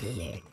Click.